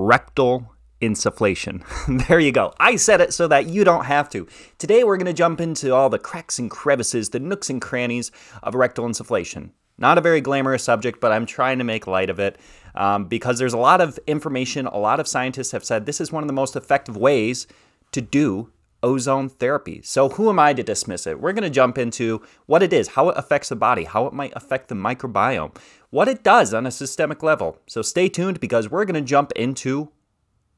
rectal insufflation. there you go. I said it so that you don't have to. Today we're going to jump into all the cracks and crevices, the nooks and crannies of rectal insufflation. Not a very glamorous subject, but I'm trying to make light of it um, because there's a lot of information. A lot of scientists have said this is one of the most effective ways to do ozone therapy. So, who am I to dismiss it? We're going to jump into what it is, how it affects the body, how it might affect the microbiome, what it does on a systemic level. So, stay tuned because we're going to jump into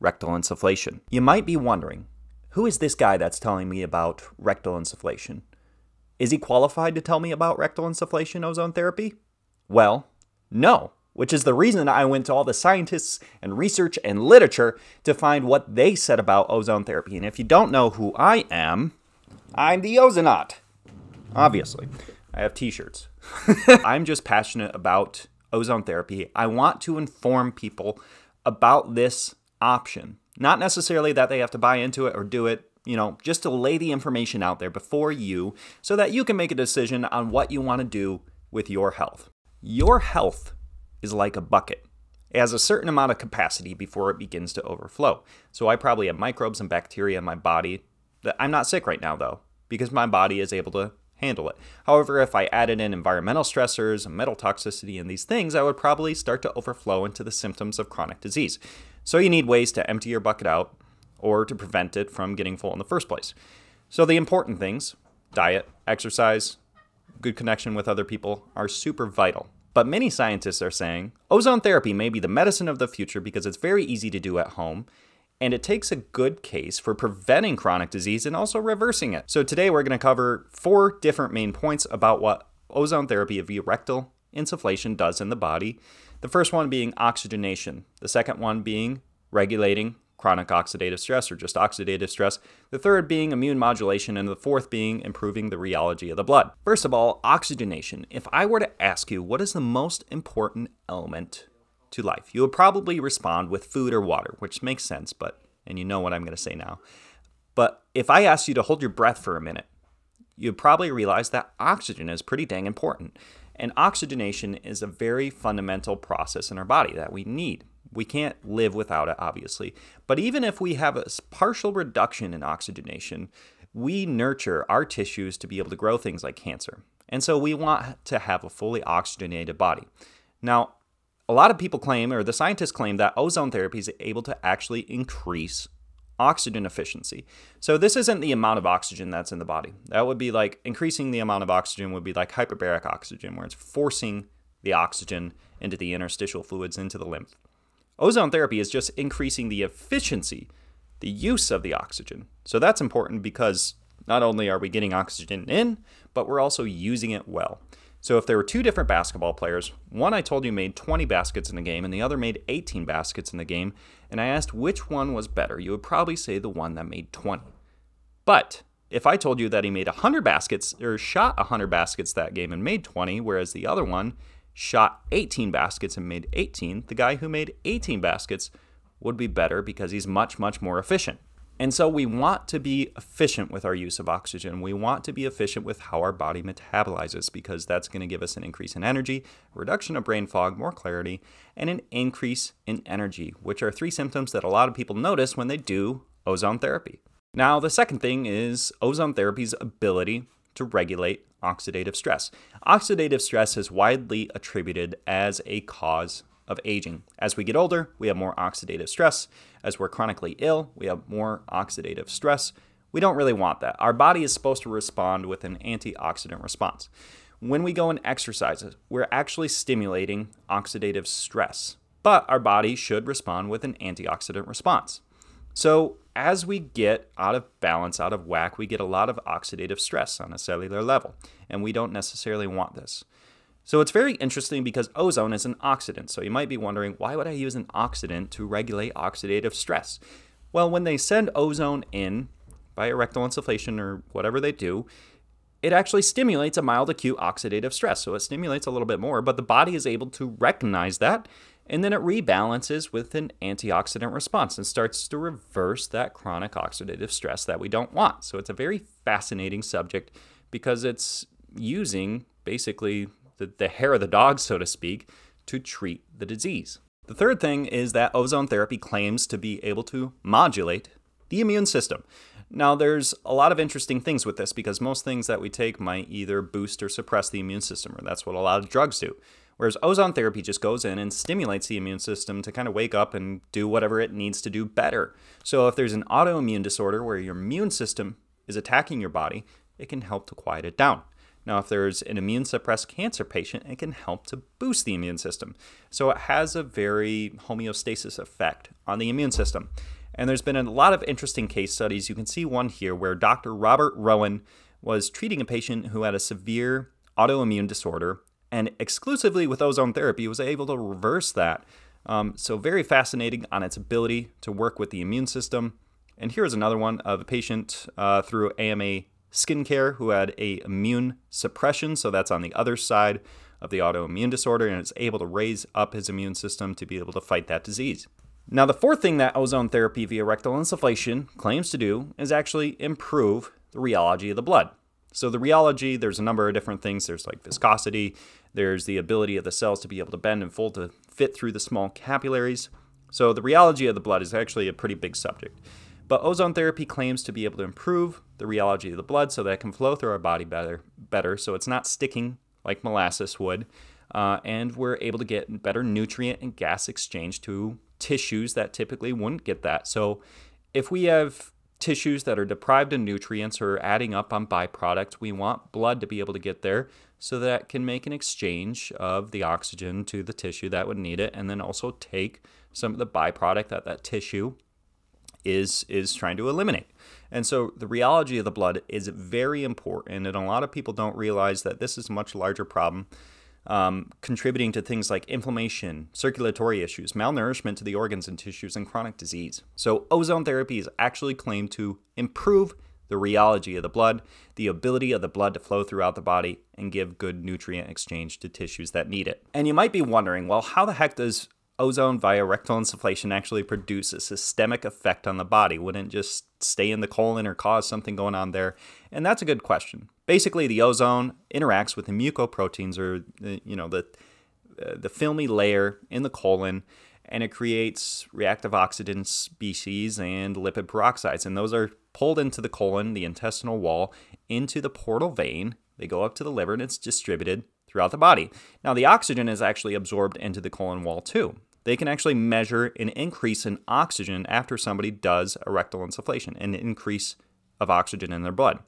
rectal insufflation. You might be wondering who is this guy that's telling me about rectal insufflation? Is he qualified to tell me about rectal insufflation ozone therapy? Well, no which is the reason I went to all the scientists and research and literature to find what they said about ozone therapy. And if you don't know who I am, I'm the Ozonaut. Obviously, I have t shirts. I'm just passionate about ozone therapy. I want to inform people about this option. Not necessarily that they have to buy into it or do it, you know, just to lay the information out there before you so that you can make a decision on what you want to do with your health. Your health is like a bucket. It has a certain amount of capacity before it begins to overflow. So I probably have microbes and bacteria in my body. That I'm not sick right now though, because my body is able to handle it. However, if I added in environmental stressors, and metal toxicity, and these things, I would probably start to overflow into the symptoms of chronic disease. So you need ways to empty your bucket out or to prevent it from getting full in the first place. So the important things, diet, exercise, good connection with other people, are super vital. But many scientists are saying ozone therapy may be the medicine of the future because it's very easy to do at home and it takes a good case for preventing chronic disease and also reversing it. So today we're going to cover four different main points about what ozone therapy via rectal insufflation does in the body. The first one being oxygenation, the second one being regulating chronic oxidative stress or just oxidative stress, the third being immune modulation, and the fourth being improving the rheology of the blood. First of all, oxygenation. If I were to ask you what is the most important element to life, you would probably respond with food or water, which makes sense, but, and you know what I'm going to say now. But if I asked you to hold your breath for a minute, you'd probably realize that oxygen is pretty dang important. And oxygenation is a very fundamental process in our body that we need. We can't live without it, obviously. But even if we have a partial reduction in oxygenation, we nurture our tissues to be able to grow things like cancer. And so we want to have a fully oxygenated body. Now, a lot of people claim, or the scientists claim, that ozone therapy is able to actually increase oxygen efficiency. So this isn't the amount of oxygen that's in the body. That would be like increasing the amount of oxygen would be like hyperbaric oxygen, where it's forcing the oxygen into the interstitial fluids, into the lymph. Ozone therapy is just increasing the efficiency, the use of the oxygen. So that's important because not only are we getting oxygen in, but we're also using it well. So if there were two different basketball players, one I told you made 20 baskets in the game and the other made 18 baskets in the game, and I asked which one was better, you would probably say the one that made 20. But if I told you that he made 100 baskets or shot 100 baskets that game and made 20, whereas the other one shot 18 baskets and made 18, the guy who made 18 baskets would be better because he's much, much more efficient. And so we want to be efficient with our use of oxygen. We want to be efficient with how our body metabolizes because that's going to give us an increase in energy, reduction of brain fog, more clarity, and an increase in energy, which are three symptoms that a lot of people notice when they do ozone therapy. Now, the second thing is ozone therapy's ability to regulate oxidative stress. Oxidative stress is widely attributed as a cause of aging. As we get older, we have more oxidative stress. As we're chronically ill, we have more oxidative stress. We don't really want that. Our body is supposed to respond with an antioxidant response. When we go and exercise, we're actually stimulating oxidative stress, but our body should respond with an antioxidant response. So, as we get out of balance, out of whack, we get a lot of oxidative stress on a cellular level, and we don't necessarily want this. So, it's very interesting because ozone is an oxidant. So, you might be wondering why would I use an oxidant to regulate oxidative stress? Well, when they send ozone in by rectal insufflation or whatever they do, it actually stimulates a mild acute oxidative stress. So it stimulates a little bit more, but the body is able to recognize that and then it rebalances with an antioxidant response and starts to reverse that chronic oxidative stress that we don't want. So it's a very fascinating subject because it's using basically the, the hair of the dog, so to speak, to treat the disease. The third thing is that ozone therapy claims to be able to modulate the immune system. Now, there's a lot of interesting things with this because most things that we take might either boost or suppress the immune system, or that's what a lot of drugs do. Whereas ozone therapy just goes in and stimulates the immune system to kind of wake up and do whatever it needs to do better. So, if there's an autoimmune disorder where your immune system is attacking your body, it can help to quiet it down. Now, if there's an immune suppressed cancer patient, it can help to boost the immune system. So, it has a very homeostasis effect on the immune system. And there's been a lot of interesting case studies. You can see one here where Dr. Robert Rowan was treating a patient who had a severe autoimmune disorder and exclusively with ozone therapy was able to reverse that. Um, so, very fascinating on its ability to work with the immune system. And here's another one of a patient uh, through AMA Skincare who had a immune suppression. So, that's on the other side of the autoimmune disorder and is able to raise up his immune system to be able to fight that disease. Now, the fourth thing that ozone therapy via rectal insufflation claims to do is actually improve the rheology of the blood. So, the rheology, there's a number of different things. There's like viscosity, there's the ability of the cells to be able to bend and fold to fit through the small capillaries. So, the rheology of the blood is actually a pretty big subject. But ozone therapy claims to be able to improve the rheology of the blood so that it can flow through our body better, better so it's not sticking like molasses would. Uh, and we're able to get better nutrient and gas exchange to tissues that typically wouldn't get that. So if we have tissues that are deprived of nutrients or adding up on byproducts, we want blood to be able to get there so that can make an exchange of the oxygen to the tissue that would need it and then also take some of the byproduct that that tissue is is trying to eliminate. And so the rheology of the blood is very important and a lot of people don't realize that this is a much larger problem um, contributing to things like inflammation, circulatory issues, malnourishment to the organs and tissues, and chronic disease. So, ozone therapy is actually claimed to improve the rheology of the blood, the ability of the blood to flow throughout the body, and give good nutrient exchange to tissues that need it. And you might be wondering, well, how the heck does ozone via rectal insufflation actually produce a systemic effect on the body? Wouldn't it just stay in the colon or cause something going on there? And that's a good question. Basically, the ozone interacts with the mucoproteins or you know the uh, the filmy layer in the colon and it creates reactive oxygen species and lipid peroxides and those are pulled into the colon, the intestinal wall, into the portal vein. They go up to the liver and it's distributed throughout the body. Now, the oxygen is actually absorbed into the colon wall too. They can actually measure an increase in oxygen after somebody does a rectal insufflation, an increase of oxygen in their blood.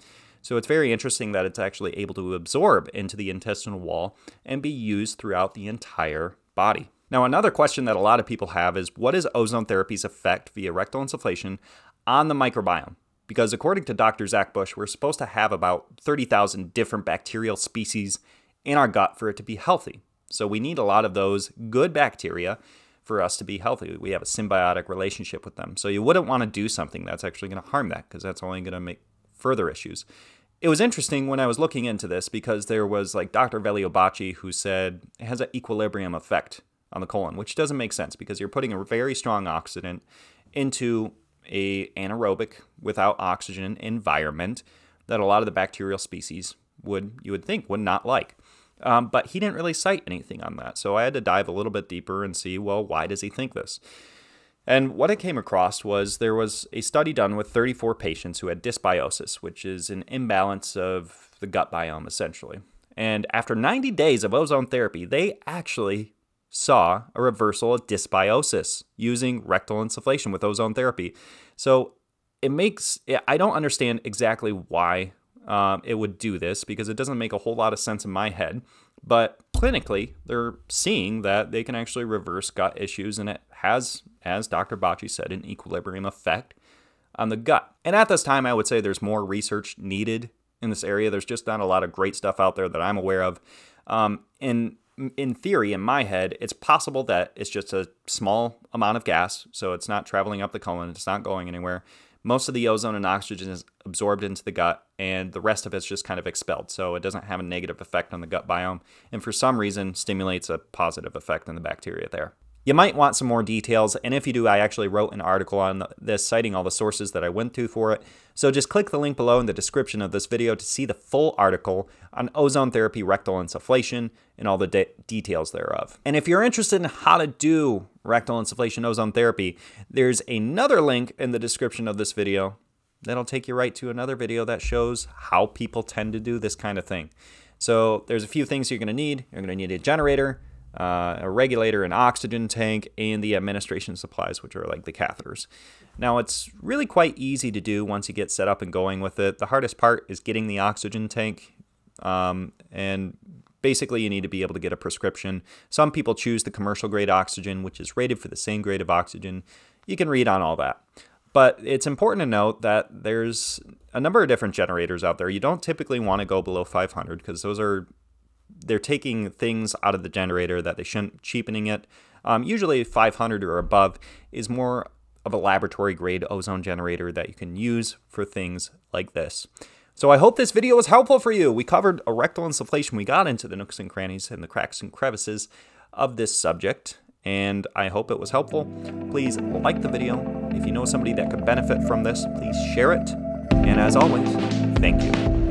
So it's very interesting that it's actually able to absorb into the intestinal wall and be used throughout the entire body. Now, another question that a lot of people have is what is ozone therapy's effect via rectal insufflation on the microbiome? Because according to Dr. Zach Bush, we're supposed to have about 30,000 different bacterial species in our gut for it to be healthy. So we need a lot of those good bacteria for us to be healthy. We have a symbiotic relationship with them. So you wouldn't want to do something that's actually going to harm that because that's only going to make further issues it was interesting when I was looking into this because there was like Dr. Velio Bocci who said it has an equilibrium effect on the colon, which doesn't make sense because you're putting a very strong oxidant into a anaerobic without oxygen environment that a lot of the bacterial species would you would think would not like. Um, but he didn't really cite anything on that, so I had to dive a little bit deeper and see well why does he think this. And what I came across was there was a study done with 34 patients who had dysbiosis, which is an imbalance of the gut biome essentially. And after 90 days of ozone therapy, they actually saw a reversal of dysbiosis using rectal insufflation with ozone therapy. So it makes, I don't understand exactly why um, it would do this because it doesn't make a whole lot of sense in my head. But clinically, they're seeing that they can actually reverse gut issues, and it has, as Dr. Bocci said, an equilibrium effect on the gut. And at this time, I would say there's more research needed in this area. There's just not a lot of great stuff out there that I'm aware of. Um, in in theory, in my head, it's possible that it's just a small amount of gas, so it's not traveling up the colon, it's not going anywhere most of the ozone and oxygen is absorbed into the gut and the rest of it's just kind of expelled so it doesn't have a negative effect on the gut biome and for some reason stimulates a positive effect on the bacteria there You might want some more details, and if you do, I actually wrote an article on this citing all the sources that I went to for it. So just click the link below in the description of this video to see the full article on ozone therapy rectal insufflation and all the de details thereof. And if you're interested in how to do rectal insufflation ozone therapy, there's another link in the description of this video that'll take you right to another video that shows how people tend to do this kind of thing. So there's a few things you're going to need. You're going to need a generator, uh, a regulator, an oxygen tank, and the administration supplies, which are like the catheters. Now, it's really quite easy to do once you get set up and going with it. The hardest part is getting the oxygen tank, um, and basically you need to be able to get a prescription. Some people choose the commercial grade oxygen, which is rated for the same grade of oxygen. You can read on all that. But it's important to note that there's a number of different generators out there. You don't typically want to go below 500 because those are they're taking things out of the generator that they shouldn't, cheapening it. Um, usually 500 or above is more of a laboratory grade ozone generator that you can use for things like this. So I hope this video was helpful for you. We covered rectal insufflation. We got into the nooks and crannies and the cracks and crevices of this subject, and I hope it was helpful. Please like the video. If you know somebody that could benefit from this, please share it. And as always, thank you.